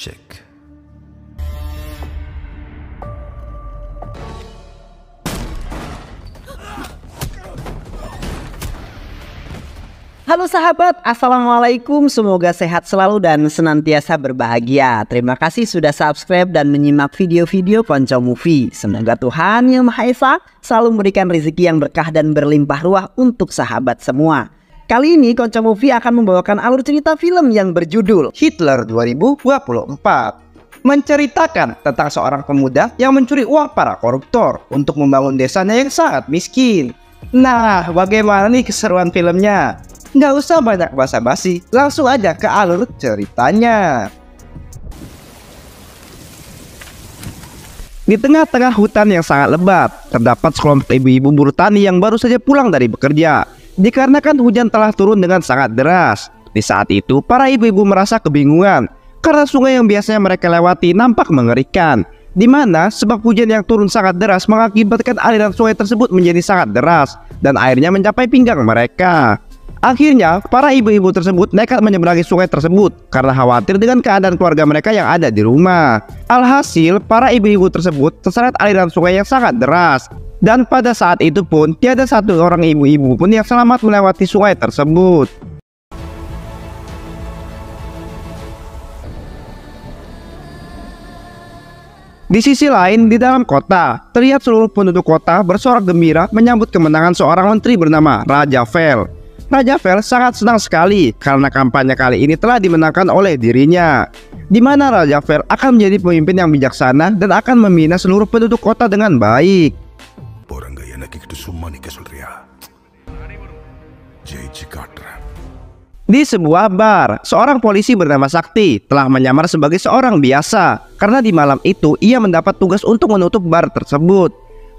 Check. Halo sahabat, Assalamualaikum. Semoga sehat selalu dan senantiasa berbahagia. Terima kasih sudah subscribe dan menyimak video-video Ponco Movie. Semoga Tuhan Yang Maha Esa selalu memberikan rezeki yang berkah dan berlimpah ruah untuk sahabat semua Kali ini Konco Movie akan membawakan alur cerita film yang berjudul Hitler 2024 menceritakan tentang seorang pemuda yang mencuri uang para koruptor untuk membangun desanya yang sangat miskin. Nah, bagaimana nih keseruan filmnya? Nggak usah banyak basa-basi, langsung aja ke alur ceritanya. Di tengah-tengah hutan yang sangat lebat, terdapat sekelompok ibu-ibu buruh tani yang baru saja pulang dari bekerja. Dikarenakan hujan telah turun dengan sangat deras. Di saat itu, para ibu-ibu merasa kebingungan karena sungai yang biasanya mereka lewati nampak mengerikan. Di mana sebab hujan yang turun sangat deras mengakibatkan aliran sungai tersebut menjadi sangat deras dan airnya mencapai pinggang mereka. Akhirnya, para ibu-ibu tersebut nekat menyeberangi sungai tersebut karena khawatir dengan keadaan keluarga mereka yang ada di rumah. Alhasil, para ibu-ibu tersebut terseret aliran sungai yang sangat deras. Dan pada saat itu pun, tiada satu orang ibu-ibu pun yang selamat melewati sungai tersebut. Di sisi lain, di dalam kota, terlihat seluruh penduduk kota bersorak gembira menyambut kemenangan seorang menteri bernama Raja Vel. Raja Vel sangat senang sekali karena kampanye kali ini telah dimenangkan oleh dirinya. Di mana Raja Vel akan menjadi pemimpin yang bijaksana dan akan membina seluruh penduduk kota dengan baik. போறங்க எனக்கு கிட்ட சும்மா நிக்க சொல்றியா ஜெயிச்சு காட்டுறேன் Di sebuah bar, seorang polisi bernama Sakti telah menyamar sebagai seorang biasa karena di malam itu ia mendapat tugas untuk menutup bar tersebut.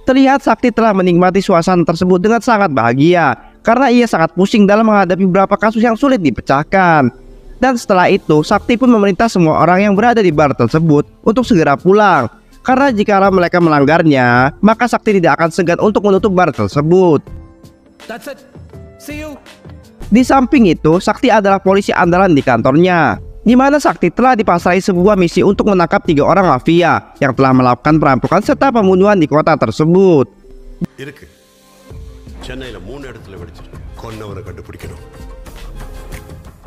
Terlihat Sakti telah menikmati suasana tersebut dengan sangat bahagia karena ia sangat pusing dalam menghadapi beberapa kasus yang sulit dipecahkan. Dan setelah itu, Sakti pun memerintah semua orang yang berada di bar tersebut untuk segera pulang. karena jika mereka melanggarnya, maka Sakti tidak akan segan untuk menutup bar tersebut. That's it. See you. Di samping itu, Sakti adalah polisi andalan di kantornya. Di mana Sakti telah dipasrai sebuah misi untuk menangkap tiga orang mafia yang telah melakukan perampokan serta pembunuhan di kota tersebut.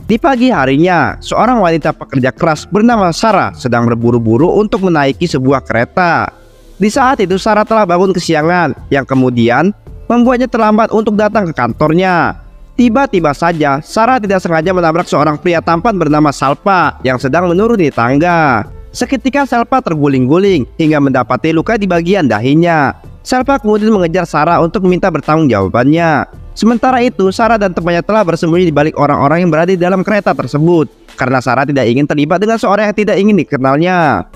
Di pagi harinya, seorang wanita pekerja keras bernama Sarah sedang berburu-buru untuk menaiki sebuah kereta. Di saat itu Sarah telah bangun kesiangan yang kemudian membuatnya terlambat untuk datang ke kantornya. Tiba-tiba saja Sarah tidak sengaja menabrak seorang pria tampan bernama Salpa yang sedang menuruni tangga. Seketika Salpa terguling-guling hingga mendapati luka di bagian dahinya. Salpa kemudian mengejar Sarah untuk meminta bertanggung jawabannya. Sementara itu, Sarah dan temannya telah bersembunyi di balik orang-orang yang berada di dalam kereta tersebut karena Sarah tidak ingin terlibat dengan seorang yang tidak ingin dikenalnya.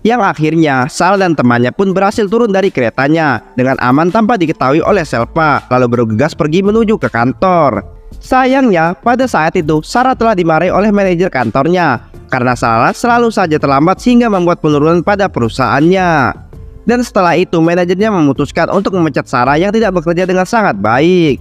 Yang akhirnya, Sal dan temannya pun berhasil turun dari keretanya dengan aman tanpa diketahui oleh Selpa, lalu bergegas pergi menuju ke kantor. Sayangnya, pada saat itu Sarah telah dimarahi oleh manajer kantornya karena Sarah selalu saja terlambat sehingga membuat penurunan pada perusahaannya. Dan setelah itu manajernya memutuskan untuk memecat Sarah yang tidak bekerja dengan sangat baik.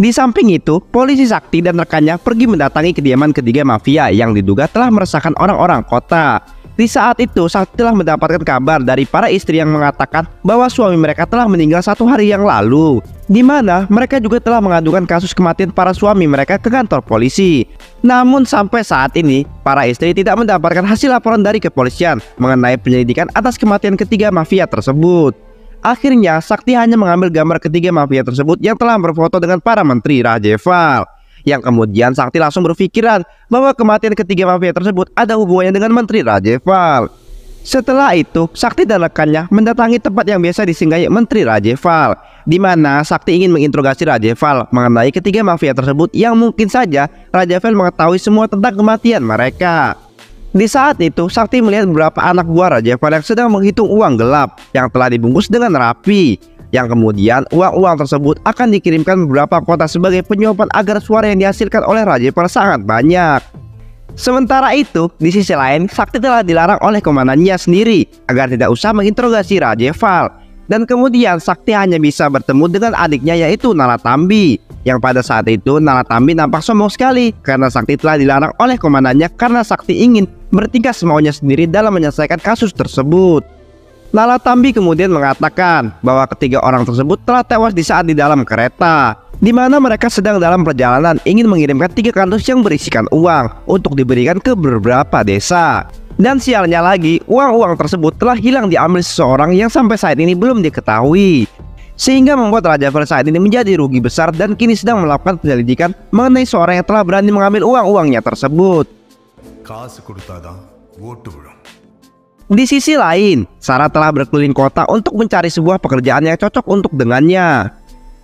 Di samping itu, polisi Sakti dan rekannya pergi mendatangi kediaman ketiga mafia yang diduga telah meresahkan orang-orang kota. Di saat itu, Sakti telah mendapatkan kabar dari para istri yang mengatakan bahwa suami mereka telah meninggal satu hari yang lalu. Di mana mereka juga telah mengadukan kasus kematian para suami mereka ke kantor polisi. Namun sampai saat ini, para istri tidak mendapatkan hasil laporan dari kepolisian mengenai penyelidikan atas kematian ketiga mafia tersebut. Akhirnya, Sakti hanya mengambil gambar ketiga mafia tersebut yang telah berfoto dengan para menteri Rajeval. Yang kemudian Sakti langsung berpikiran bahwa kematian ketiga mafia tersebut ada hubungannya dengan menteri Rajeval. Setelah itu, Sakti dan rekannya mendatangi tempat yang biasa disinggahi menteri Rajeval, di mana Sakti ingin menginterogasi Rajeval mengenai ketiga mafia tersebut yang mungkin saja Rajeval mengetahui semua tentang kematian mereka. Di saat itu, Sakti melihat beberapa anak buah Raja Val yang sedang menghitung uang gelap yang telah dibungkus dengan rapi. Yang kemudian uang-uang tersebut akan dikirimkan beberapa kota sebagai penyuapan agar suara yang dihasilkan oleh Raja Val sangat banyak. Sementara itu, di sisi lain, Sakti telah dilarang oleh komandannya sendiri agar tidak usah menginterogasi Raja Val. Dan kemudian Sakti hanya bisa bertemu dengan adiknya yaitu Nala Tambi. Yang pada saat itu Nalatambi nampak sombong sekali karena Sakti telah dilarang oleh komandannya karena Sakti ingin bertingkah semaunya sendiri dalam menyelesaikan kasus tersebut. Nalatambi kemudian mengatakan bahwa ketiga orang tersebut telah tewas di saat di dalam kereta, di mana mereka sedang dalam perjalanan ingin mengirimkan tiga kardus yang berisikan uang untuk diberikan ke beberapa desa. Dan sialnya lagi, uang-uang tersebut telah hilang diambil seseorang yang sampai saat ini belum diketahui. Sehingga membuat Raja Versailles ini menjadi rugi besar dan kini sedang melakukan penyelidikan mengenai seorang yang telah berani mengambil uang-uangnya tersebut. Di sisi lain, Sarah telah berkeliling kota untuk mencari sebuah pekerjaan yang cocok untuk dengannya.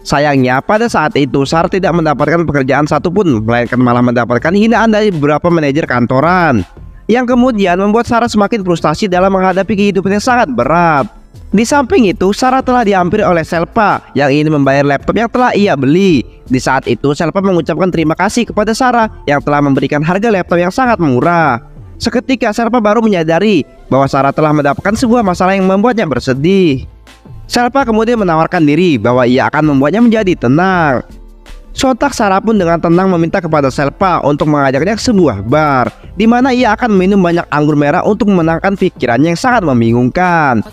Sayangnya, pada saat itu Sarah tidak mendapatkan pekerjaan satupun, melainkan malah mendapatkan hinaan dari beberapa manajer kantoran. Yang kemudian membuat Sarah semakin frustasi dalam menghadapi kehidupan yang sangat berat. Di samping itu, Sarah telah dihampiri oleh Selpa yang ingin membayar laptop yang telah ia beli. Di saat itu, Selpa mengucapkan terima kasih kepada Sarah yang telah memberikan harga laptop yang sangat murah. Seketika Selpa baru menyadari bahwa Sarah telah mendapatkan sebuah masalah yang membuatnya bersedih. Sherpa kemudian menawarkan diri bahwa ia akan membuatnya menjadi tenang. Sotak Sarah pun dengan tenang meminta kepada Sherpa untuk mengajaknya ke sebuah bar, di mana ia akan minum banyak anggur merah untuk menenangkan pikirannya yang sangat membingungkan.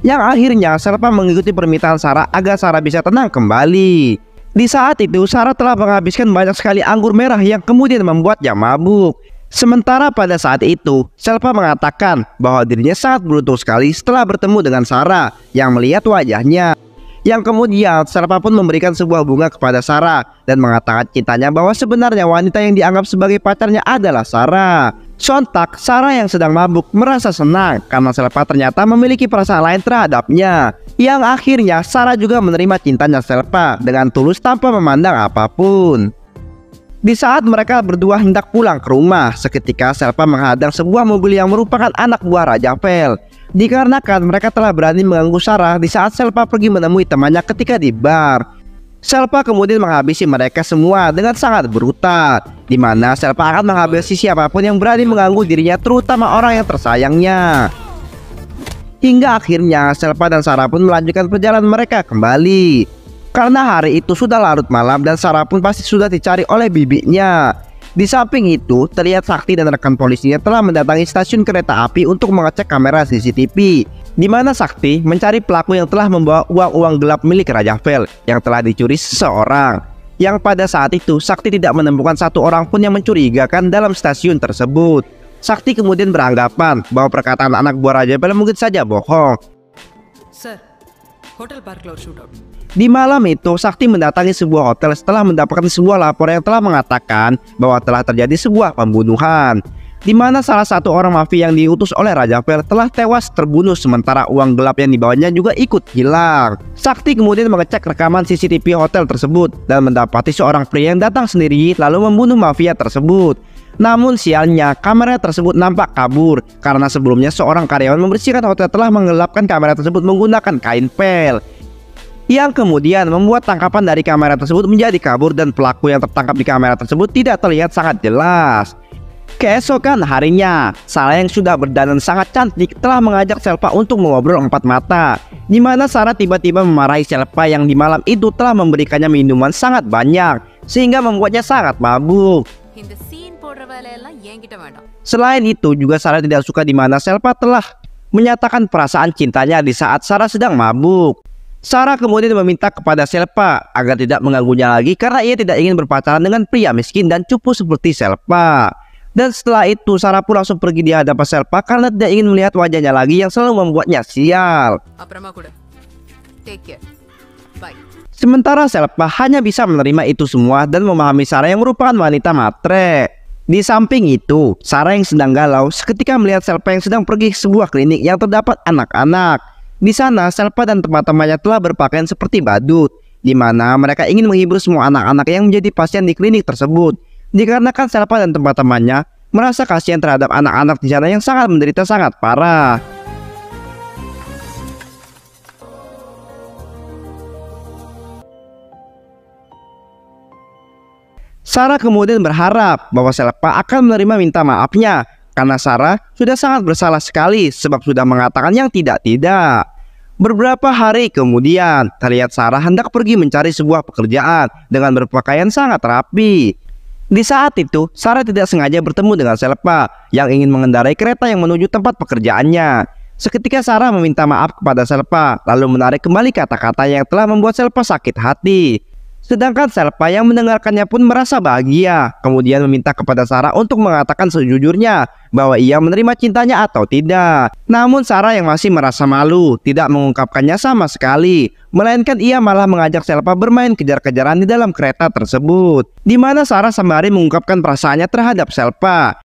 Yang akhirnya Sherpa mengikuti permintaan Sarah agar Sarah bisa tenang kembali. Di saat itu Sarah telah menghabiskan banyak sekali anggur merah yang kemudian membuatnya mabuk Sementara pada saat itu, Selpa mengatakan bahwa dirinya sangat beruntung sekali setelah bertemu dengan Sarah yang melihat wajahnya. Yang kemudian Selpa pun memberikan sebuah bunga kepada Sarah dan mengatakan cintanya bahwa sebenarnya wanita yang dianggap sebagai pacarnya adalah Sarah. Sontak, Sarah yang sedang mabuk merasa senang karena Selpa ternyata memiliki perasaan lain terhadapnya. Yang akhirnya Sarah juga menerima cintanya Selpa dengan tulus tanpa memandang apa pun. Di saat mereka berdua hendak pulang ke rumah, seketika Selpa menghadang sebuah mobil yang merupakan anak buah Raja Vel. Dikarenakan mereka telah berani mengganggu Sarah di saat Selpa pergi menemui temannya ketika di bar. Selpa kemudian menghabisi mereka semua dengan sangat brutal, di mana Selpa akan menghabisi siapa pun yang berani mengganggu dirinya, terutama orang yang tersayangnya. Hingga akhirnya Selpa dan Sarah pun melanjutkan perjalanan mereka kembali. Karena hari itu sudah larut malam dan Sarah pun pasti sudah dicari oleh bibinya. Di samping itu, terlihat Sakti dan rekan polisinya telah mendatangi stasiun kereta api untuk mengecek kamera CCTV. Di mana Sakti mencari pelaku yang telah membawa uang-uang gelap milik Raja Vel yang telah dicuri seseorang. Yang pada saat itu, Sakti tidak menemukan satu orang pun yang mencurigakan dalam stasiun tersebut. Sakti kemudian beranggapan bahwa perkataan anak buah Raja Vel mungkin saja bohong. Sir di malam itu, Sakti mendatangi sebuah hotel setelah mendapatkan sebuah laporan yang telah mengatakan bahwa telah terjadi sebuah pembunuhan. Di mana salah satu orang mafia yang diutus oleh Raja Ver telah tewas terbunuh sementara uang gelap yang dibawanya juga ikut hilang. Sakti kemudian mengecek rekaman CCTV hotel tersebut dan mendapati seorang pria yang datang sendiri lalu membunuh mafia tersebut. Namun sialnya, kamera tersebut nampak kabur karena sebelumnya seorang karyawan membersihkan hotel telah menggelapkan kamera tersebut menggunakan kain pel yang kemudian membuat tangkapan dari kamera tersebut menjadi kabur dan pelaku yang tertangkap di kamera tersebut tidak terlihat sangat jelas. Keesokan harinya, Sarah yang sudah berdandan sangat cantik telah mengajak Selpa untuk mengobrol empat mata. Di mana Sarah tiba-tiba memarahi Selpa yang di malam itu telah memberikannya minuman sangat banyak sehingga membuatnya sangat mabuk. Selain itu, juga Sarah tidak suka di mana Selpa telah menyatakan perasaan cintanya di saat Sarah sedang mabuk. Sarah kemudian meminta kepada Selpa agar tidak mengganggunya lagi karena ia tidak ingin berpacaran dengan pria miskin dan cupu seperti Selpa. Dan setelah itu Sarah pun langsung pergi di hadapan Selpa karena tidak ingin melihat wajahnya lagi yang selalu membuatnya sial. Sementara Selpa hanya bisa menerima itu semua dan memahami Sarah yang merupakan wanita matre. Di samping itu, Sarah yang sedang galau seketika melihat Selpa yang sedang pergi ke sebuah klinik yang terdapat anak-anak. Di sana, Selpa dan teman-temannya telah berpakaian seperti badut, di mana mereka ingin menghibur semua anak-anak yang menjadi pasien di klinik tersebut. Dikarenakan Selpa dan teman-temannya merasa kasihan terhadap anak-anak di sana yang sangat menderita sangat parah. Sarah kemudian berharap bahwa Selpa akan menerima minta maafnya karena Sarah sudah sangat bersalah sekali sebab sudah mengatakan yang tidak-tidak. Beberapa hari kemudian, terlihat Sarah hendak pergi mencari sebuah pekerjaan dengan berpakaian sangat rapi. Di saat itu, Sarah tidak sengaja bertemu dengan Selpa yang ingin mengendarai kereta yang menuju tempat pekerjaannya. Seketika Sarah meminta maaf kepada Selpa, lalu menarik kembali kata-kata yang telah membuat Selpa sakit hati. Sedangkan Selpa yang mendengarkannya pun merasa bahagia, kemudian meminta kepada Sarah untuk mengatakan sejujurnya bahwa ia menerima cintanya atau tidak. Namun Sarah yang masih merasa malu tidak mengungkapkannya sama sekali, melainkan ia malah mengajak Selpa bermain kejar-kejaran di dalam kereta tersebut. Di mana Sarah sembari mengungkapkan perasaannya terhadap Selpa.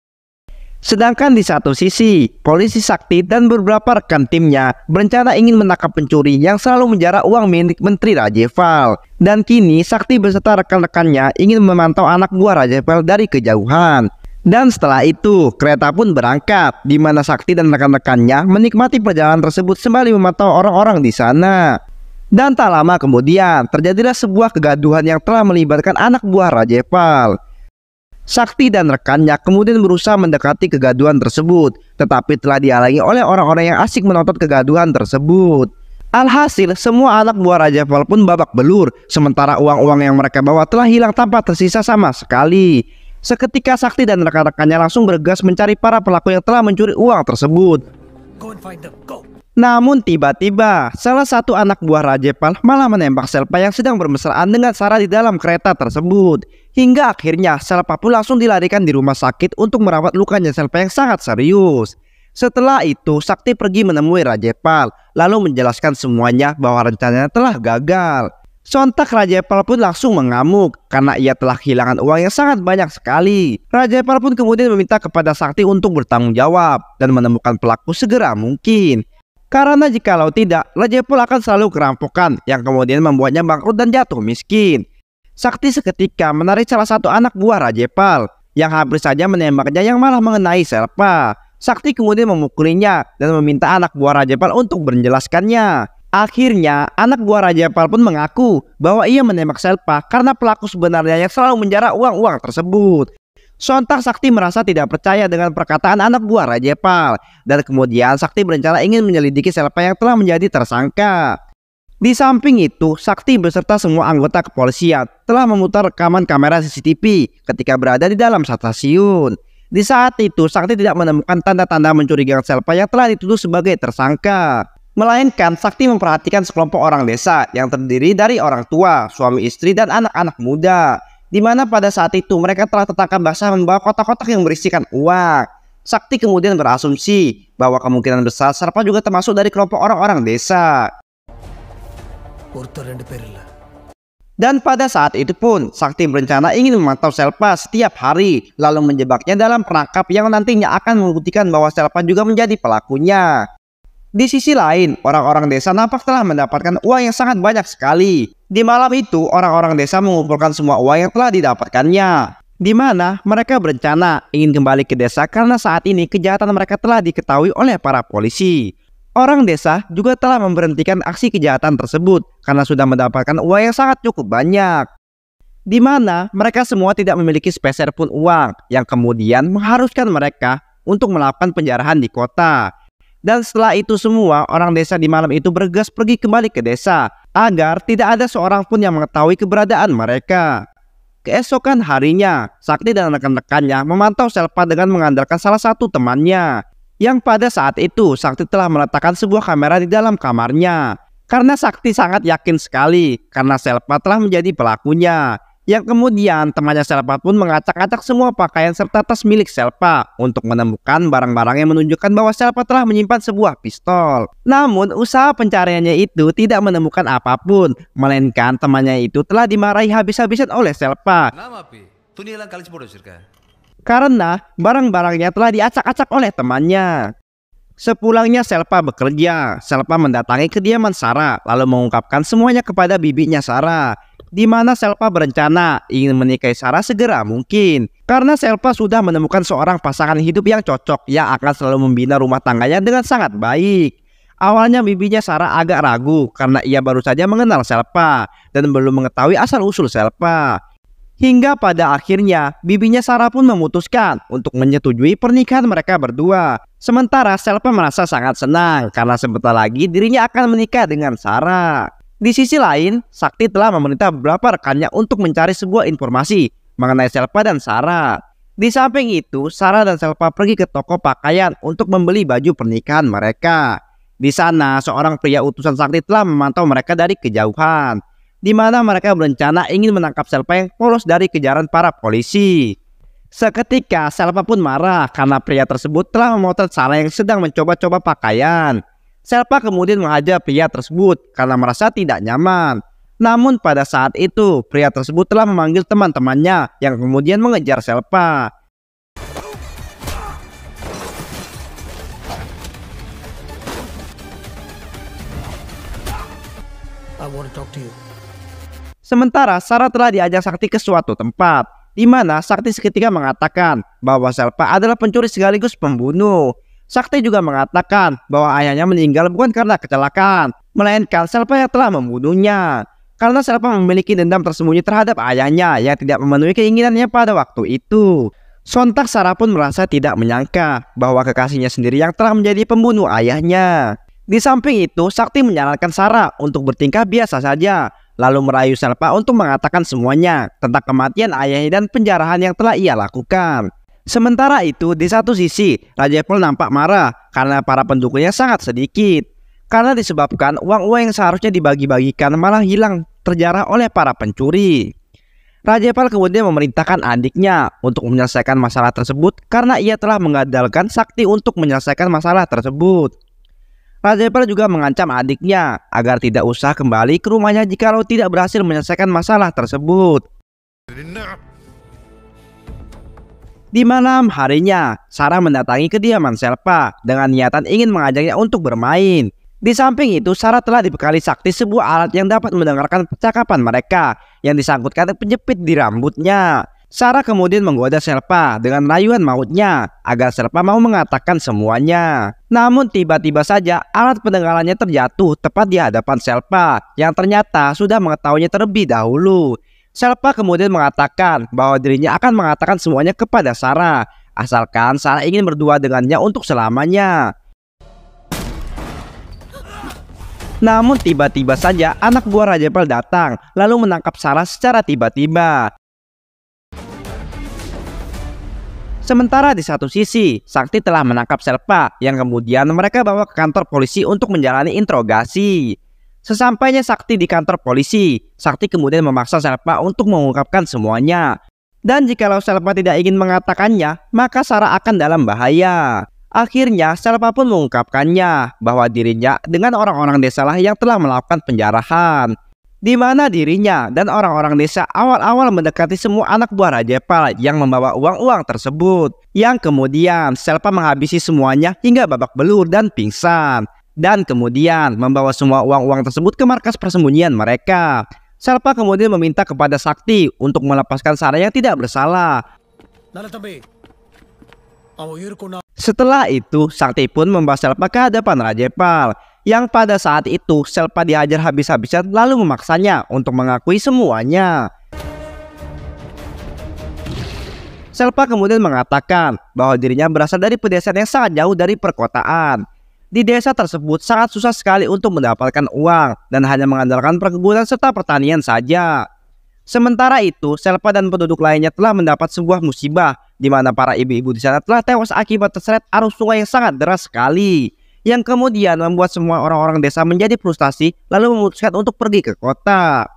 Sedangkan di satu sisi, polisi Sakti dan beberapa rekan timnya berencana ingin menangkap pencuri yang selalu menjara uang milik Menteri Rajeval. Dan kini Sakti beserta rekan-rekannya ingin memantau anak buah Rajeval dari kejauhan. Dan setelah itu, kereta pun berangkat, di mana Sakti dan rekan-rekannya menikmati perjalanan tersebut sembari memantau orang-orang di sana. Dan tak lama kemudian, terjadilah sebuah kegaduhan yang telah melibatkan anak buah Rajeval. Sakti dan rekannya kemudian berusaha mendekati kegaduhan tersebut, tetapi telah dihalangi oleh orang-orang yang asik menonton kegaduhan tersebut. Alhasil, semua anak buah Raja Val pun babak belur, sementara uang-uang yang mereka bawa telah hilang tanpa tersisa sama sekali. Seketika Sakti dan rekan-rekannya langsung bergegas mencari para pelaku yang telah mencuri uang tersebut. Go and find them. Go. Namun tiba-tiba, salah satu anak buah Rajepal malah menembak Selpa yang sedang bermesraan dengan Sarah di dalam kereta tersebut. Hingga akhirnya Selpa pun langsung dilarikan di rumah sakit untuk merawat lukanya Selpa yang sangat serius. Setelah itu, Sakti pergi menemui Rajepal, lalu menjelaskan semuanya bahwa rencananya telah gagal. Sontak Rajepal pun langsung mengamuk karena ia telah kehilangan uang yang sangat banyak sekali. Rajepal pun kemudian meminta kepada Sakti untuk bertanggung jawab dan menemukan pelaku segera mungkin. Karena jikalau tidak, Rajepal akan selalu kerampokan yang kemudian membuatnya bangkrut dan jatuh miskin. Sakti seketika menarik salah satu anak buah Rajepal yang hampir saja menembaknya yang malah mengenai Selpa. Sakti kemudian memukulinya dan meminta anak buah Rajepal untuk menjelaskannya. Akhirnya, anak buah Rajepal pun mengaku bahwa ia menembak Selpa karena pelaku sebenarnya yang selalu menjara uang-uang tersebut. Sontak Sakti merasa tidak percaya dengan perkataan anak buah Rajepal dan kemudian Sakti berencana ingin menyelidiki Selpa yang telah menjadi tersangka. Di samping itu, Sakti beserta semua anggota kepolisian telah memutar rekaman kamera CCTV ketika berada di dalam stasiun. Di saat itu, Sakti tidak menemukan tanda-tanda mencurigakan Selpa yang telah dituduh sebagai tersangka. Melainkan, Sakti memperhatikan sekelompok orang desa yang terdiri dari orang tua, suami istri, dan anak-anak muda di mana pada saat itu mereka telah tertangkap basah membawa kotak-kotak yang berisikan uang. Sakti kemudian berasumsi bahwa kemungkinan besar Sarpa juga termasuk dari kelompok orang-orang desa. Dan pada saat itu pun, Sakti berencana ingin memantau Selpa setiap hari, lalu menjebaknya dalam perangkap yang nantinya akan membuktikan bahwa Selpa juga menjadi pelakunya. Di sisi lain, orang-orang desa nampak telah mendapatkan uang yang sangat banyak sekali. Di malam itu, orang-orang desa mengumpulkan semua uang yang telah didapatkannya. Di mana mereka berencana ingin kembali ke desa karena saat ini kejahatan mereka telah diketahui oleh para polisi. Orang desa juga telah memberhentikan aksi kejahatan tersebut karena sudah mendapatkan uang yang sangat cukup banyak. Di mana mereka semua tidak memiliki sepeser pun uang yang kemudian mengharuskan mereka untuk melakukan penjarahan di kota. Dan setelah itu semua orang desa di malam itu bergegas pergi kembali ke desa agar tidak ada seorang pun yang mengetahui keberadaan mereka. Keesokan harinya, Sakti dan rekan-rekannya memantau Selpa dengan mengandalkan salah satu temannya. Yang pada saat itu Sakti telah meletakkan sebuah kamera di dalam kamarnya. Karena Sakti sangat yakin sekali karena Selpa telah menjadi pelakunya yang kemudian temannya Selpa pun mengacak-acak semua pakaian serta tas milik Selpa untuk menemukan barang-barang yang menunjukkan bahwa Selpa telah menyimpan sebuah pistol. Namun usaha pencariannya itu tidak menemukan apa pun, melainkan temannya itu telah dimarahi habis-habisan oleh Selpa Karena barang-barangnya telah diacak-acak oleh temannya. Sepulangnya Selpa bekerja, Selpa mendatangi kediaman Sarah lalu mengungkapkan semuanya kepada bibinya Sarah di mana Selpa berencana ingin menikahi Sarah segera mungkin. Karena Selpa sudah menemukan seorang pasangan hidup yang cocok yang akan selalu membina rumah tangganya dengan sangat baik. Awalnya bibinya Sarah agak ragu karena ia baru saja mengenal Selpa dan belum mengetahui asal-usul Selpa. Hingga pada akhirnya, bibinya Sarah pun memutuskan untuk menyetujui pernikahan mereka berdua. Sementara Selpa merasa sangat senang karena sebentar lagi dirinya akan menikah dengan Sarah. Di sisi lain, Sakti telah memerintah beberapa rekannya untuk mencari sebuah informasi mengenai Selpa dan Sarah. Di samping itu, Sarah dan Selpa pergi ke toko pakaian untuk membeli baju pernikahan mereka. Di sana, seorang pria utusan Sakti telah memantau mereka dari kejauhan di mana mereka berencana ingin menangkap Selpa yang polos dari kejaran para polisi. Seketika Selpa pun marah karena pria tersebut telah memotret Sarah yang sedang mencoba-coba pakaian. Selpa kemudian menghajar pria tersebut karena merasa tidak nyaman. Namun pada saat itu pria tersebut telah memanggil teman-temannya yang kemudian mengejar Selpa. Sementara Sarah telah diajak Sakti ke suatu tempat, di mana Sakti seketika mengatakan bahwa Selpa adalah pencuri sekaligus pembunuh. Sakti juga mengatakan bahwa ayahnya meninggal bukan karena kecelakaan, melainkan Selpa yang telah membunuhnya. Karena Selpa memiliki dendam tersembunyi terhadap ayahnya yang tidak memenuhi keinginannya pada waktu itu. Sontak Sarah pun merasa tidak menyangka bahwa kekasihnya sendiri yang telah menjadi pembunuh ayahnya. Di samping itu, Sakti menyarankan Sarah untuk bertingkah biasa saja, lalu merayu Selpa untuk mengatakan semuanya tentang kematian ayahnya dan penjarahan yang telah ia lakukan. Sementara itu, di satu sisi, Raja Pol nampak marah karena para pendukungnya sangat sedikit. Karena disebabkan uang-uang yang seharusnya dibagi-bagikan malah hilang terjarah oleh para pencuri. Raja Pal kemudian memerintahkan adiknya untuk menyelesaikan masalah tersebut karena ia telah mengandalkan sakti untuk menyelesaikan masalah tersebut. Raja Pal juga mengancam adiknya agar tidak usah kembali ke rumahnya jikalau tidak berhasil menyelesaikan masalah tersebut. Di malam harinya, Sarah mendatangi kediaman Selpa dengan niatan ingin mengajaknya untuk bermain. Di samping itu, Sarah telah dibekali sakti sebuah alat yang dapat mendengarkan percakapan mereka yang disangkutkan penjepit di rambutnya. Sarah kemudian menggoda Selpa dengan rayuan mautnya agar Selpa mau mengatakan semuanya. Namun tiba-tiba saja alat pendengarannya terjatuh tepat di hadapan Selpa yang ternyata sudah mengetahuinya terlebih dahulu. Selpa kemudian mengatakan bahwa dirinya akan mengatakan semuanya kepada Sarah asalkan Sarah ingin berdua dengannya untuk selamanya. Namun tiba-tiba saja anak buah Raja Pal datang lalu menangkap Sarah secara tiba-tiba. Sementara di satu sisi, Sakti telah menangkap Selpa yang kemudian mereka bawa ke kantor polisi untuk menjalani interogasi. Sesampainya Sakti di kantor polisi, Sakti kemudian memaksa Selpa untuk mengungkapkan semuanya. Dan jikalau Selpa tidak ingin mengatakannya, maka Sarah akan dalam bahaya. Akhirnya Selpa pun mengungkapkannya bahwa dirinya dengan orang-orang desa lah yang telah melakukan penjarahan di mana dirinya dan orang-orang desa awal-awal mendekati semua anak buah Raja Pal yang membawa uang-uang tersebut. Yang kemudian Selpa menghabisi semuanya hingga babak belur dan pingsan dan kemudian membawa semua uang-uang tersebut ke markas persembunyian mereka. Selpa kemudian meminta kepada Sakti untuk melepaskan Sarah yang tidak bersalah. Setelah itu, Sakti pun membawa Selpa ke hadapan Raja Pal, yang pada saat itu Selpa diajar habis-habisan lalu memaksanya untuk mengakui semuanya. Selpa kemudian mengatakan bahwa dirinya berasal dari pedesaan yang sangat jauh dari perkotaan di desa tersebut sangat susah sekali untuk mendapatkan uang dan hanya mengandalkan perkebunan serta pertanian saja. Sementara itu, Selpa dan penduduk lainnya telah mendapat sebuah musibah di mana para ibu-ibu di sana telah tewas akibat terseret arus sungai yang sangat deras sekali yang kemudian membuat semua orang-orang desa menjadi frustasi lalu memutuskan untuk pergi ke kota.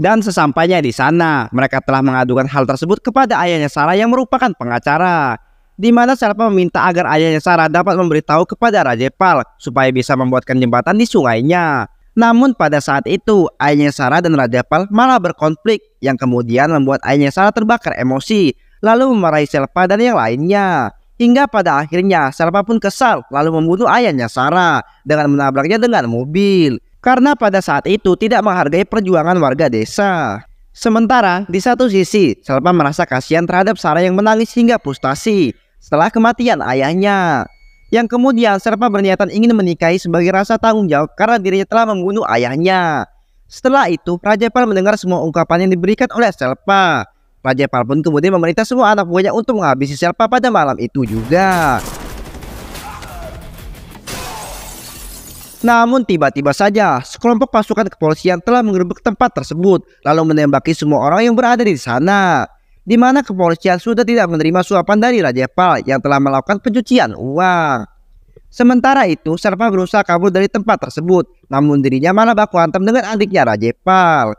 Dan sesampainya di sana, mereka telah mengadukan hal tersebut kepada ayahnya Sarah yang merupakan pengacara. Di mana Selpa meminta agar ayahnya Sarah dapat memberitahu kepada Raja Pal supaya bisa membuatkan jembatan di sungainya. Namun pada saat itu, ayahnya Sarah dan Raja Pal malah berkonflik yang kemudian membuat ayahnya Sarah terbakar emosi lalu memarahi Selpa dan yang lainnya. Hingga pada akhirnya Selpa pun kesal lalu membunuh ayahnya Sarah dengan menabraknya dengan mobil. Karena pada saat itu tidak menghargai perjuangan warga desa. Sementara di satu sisi Selpa merasa kasihan terhadap Sarah yang menangis hingga frustasi setelah kematian ayahnya. Yang kemudian Selpa berniatan ingin menikahi sebagai rasa tanggung jawab karena dirinya telah membunuh ayahnya. Setelah itu Raja Pal mendengar semua ungkapan yang diberikan oleh Selpa. Raja Pal pun kemudian memerintah semua anak buahnya untuk menghabisi Selpa pada malam itu juga. Namun tiba-tiba saja sekelompok pasukan kepolisian telah mengerebek tempat tersebut lalu menembaki semua orang yang berada di sana. Di mana kepolisian sudah tidak menerima suapan dari Raja Pal yang telah melakukan pencucian uang. Sementara itu, Serpa berusaha kabur dari tempat tersebut, namun dirinya malah baku hantam dengan adiknya Raja Pal.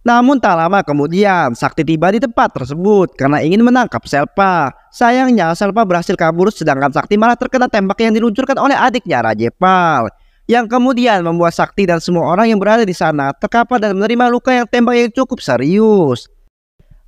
Namun tak lama kemudian, Sakti tiba di tempat tersebut karena ingin menangkap Selpa. Sayangnya, Selpa berhasil kabur sedangkan Sakti malah terkena tembak yang diluncurkan oleh adiknya Rajepal. Yang kemudian membuat Sakti dan semua orang yang berada di sana terkapar dan menerima luka yang tembak yang cukup serius.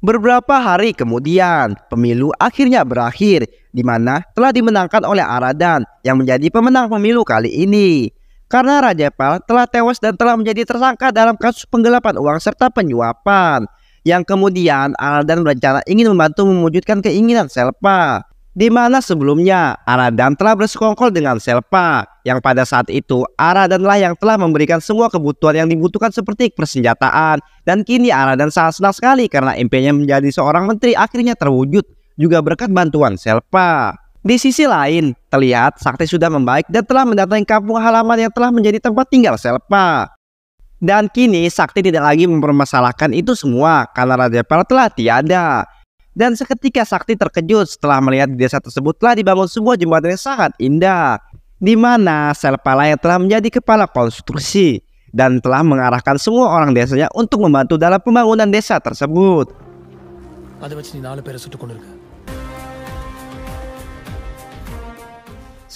Beberapa hari kemudian, pemilu akhirnya berakhir, di mana telah dimenangkan oleh Aradan yang menjadi pemenang pemilu kali ini karena Raja Pal telah tewas dan telah menjadi tersangka dalam kasus penggelapan uang serta penyuapan. Yang kemudian Aradan berencana ingin membantu mewujudkan keinginan Selpa. Di mana sebelumnya Aradan telah bersekongkol dengan Selpa yang pada saat itu Aradanlah yang telah memberikan semua kebutuhan yang dibutuhkan seperti persenjataan dan kini Aradan sangat senang sekali karena impiannya menjadi seorang menteri akhirnya terwujud juga berkat bantuan Selpa. Di sisi lain, terlihat Sakti sudah membaik dan telah mendatangi kampung halaman yang telah menjadi tempat tinggal Selpa. Dan kini Sakti tidak lagi mempermasalahkan itu semua karena Raja Pala telah tiada. Dan seketika Sakti terkejut setelah melihat di desa tersebut telah dibangun sebuah jembatan yang sangat indah di mana Serpala yang telah menjadi kepala konstruksi dan telah mengarahkan semua orang desanya untuk membantu dalam pembangunan desa tersebut.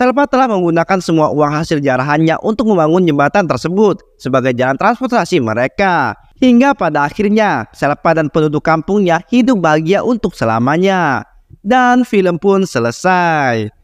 Selpa telah menggunakan semua uang hasil jarahannya untuk membangun jembatan tersebut sebagai jalan transportasi mereka. Hingga pada akhirnya, Selpa dan penduduk kampungnya hidup bahagia untuk selamanya. Dan film pun selesai.